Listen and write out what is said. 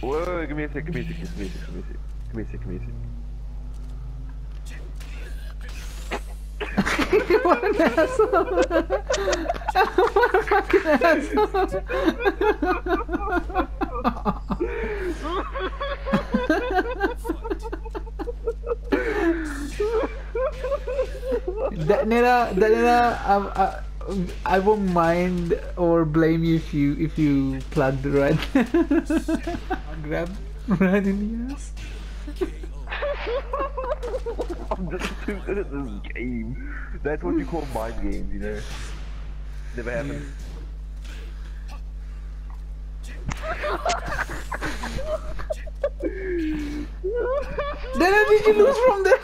Wait, give me a sec, give me a sec, give me a sec, give me a sec, give me a sec, give me a sec. what an asshole! what a fucking asshole! Danila, Danila, um, I, I won't mind or blame you if you if you plug the right. Grab right in the ass. I'm just too good at this game. That's what you call mind games, you know? Never happened. Danila, did you lose from there?